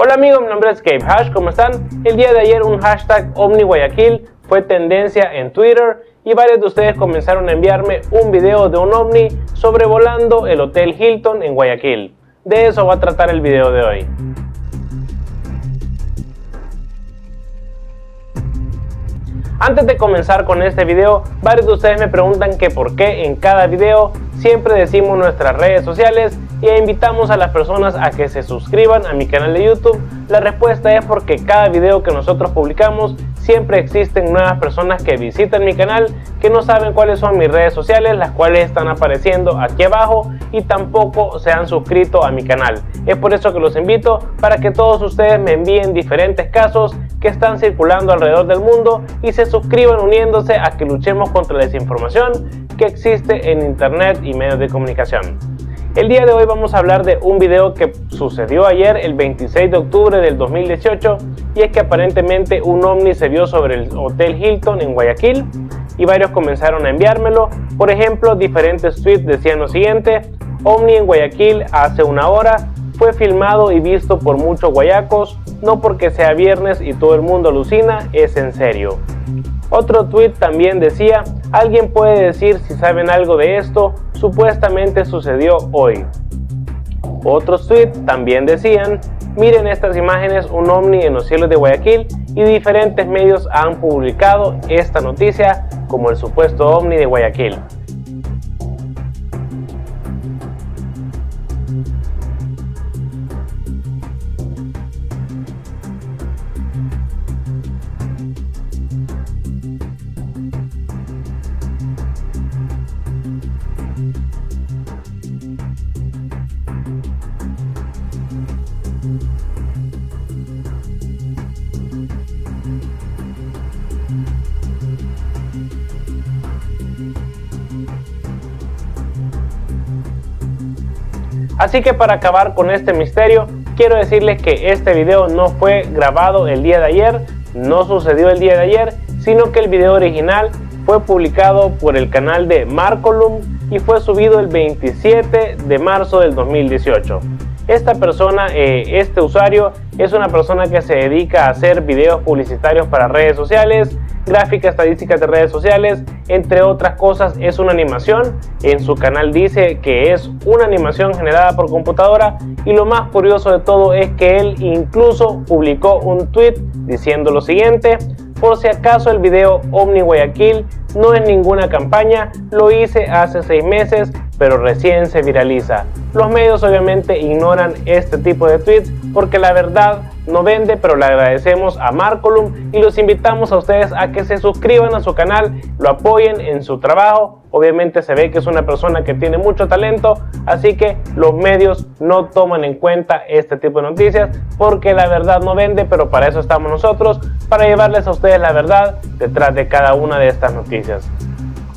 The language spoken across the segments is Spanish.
Hola amigos, mi nombre es Gabe Hash, ¿cómo están? El día de ayer un hashtag OmniGuayaquil fue tendencia en Twitter y varios de ustedes comenzaron a enviarme un video de un ovni sobrevolando el Hotel Hilton en Guayaquil. De eso va a tratar el video de hoy. Antes de comenzar con este video, varios de ustedes me preguntan que por qué en cada video siempre decimos nuestras redes sociales y invitamos a las personas a que se suscriban a mi canal de YouTube. La respuesta es porque cada video que nosotros publicamos siempre existen nuevas personas que visitan mi canal que no saben cuáles son mis redes sociales, las cuales están apareciendo aquí abajo y tampoco se han suscrito a mi canal. Es por eso que los invito para que todos ustedes me envíen diferentes casos que están circulando alrededor del mundo y se suscriban uniéndose a que luchemos contra la desinformación que existe en internet y medios de comunicación. El día de hoy vamos a hablar de un video que sucedió ayer el 26 de octubre del 2018 y es que aparentemente un ovni se vio sobre el Hotel Hilton en Guayaquil y varios comenzaron a enviármelo. Por ejemplo, diferentes tweets decían lo siguiente, ovni en Guayaquil hace una hora, fue filmado y visto por muchos guayacos, no porque sea viernes y todo el mundo alucina, es en serio. Otro tweet también decía, alguien puede decir si saben algo de esto, supuestamente sucedió hoy. Otros tweets también decían, miren estas imágenes, un ovni en los cielos de Guayaquil y diferentes medios han publicado esta noticia como el supuesto ovni de Guayaquil. Así que para acabar con este misterio, quiero decirles que este video no fue grabado el día de ayer, no sucedió el día de ayer, sino que el video original fue publicado por el canal de Marcolum y fue subido el 27 de marzo del 2018. Esta persona, eh, este usuario, es una persona que se dedica a hacer videos publicitarios para redes sociales, gráfica estadísticas de redes sociales, entre otras cosas es una animación. En su canal dice que es una animación generada por computadora y lo más curioso de todo es que él incluso publicó un tweet diciendo lo siguiente, por si acaso el video Omni Guayaquil no es ninguna campaña, lo hice hace seis meses, pero recién se viraliza. Los medios obviamente ignoran este tipo de tweets porque la verdad no vende, pero le agradecemos a Marcolum y los invitamos a ustedes a que se suscriban a su canal, lo apoyen en su trabajo. Obviamente se ve que es una persona que tiene mucho talento, así que los medios no toman en cuenta este tipo de noticias porque la verdad no vende, pero para eso estamos nosotros, para llevarles a ustedes la verdad detrás de cada una de estas noticias.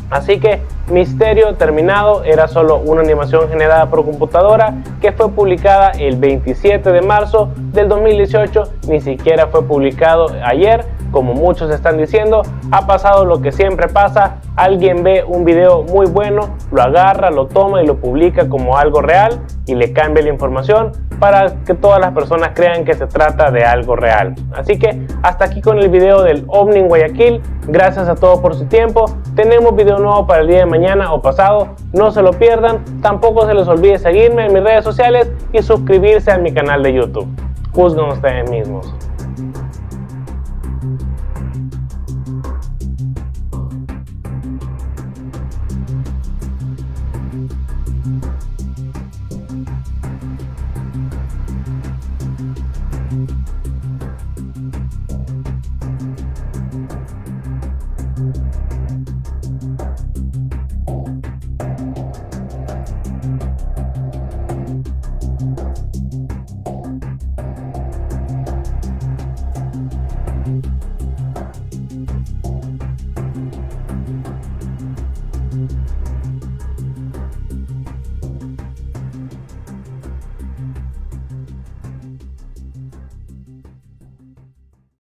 Así que Misterio terminado era solo una animación generada por computadora que fue publicada el 27 de marzo del 2018, ni siquiera fue publicado ayer, como muchos están diciendo, ha pasado lo que siempre pasa, alguien ve un video muy bueno, lo agarra, lo toma y lo publica como algo real y le cambia la información para que todas las personas crean que se trata de algo real. Así que hasta aquí con el video del OVNI Guayaquil, gracias a todos por su tiempo, tenemos video nuevo para el día de mañana o pasado, no se lo pierdan, tampoco se les olvide seguirme en mis redes sociales y suscribirse a mi canal de YouTube. Juzguen ustedes mismos.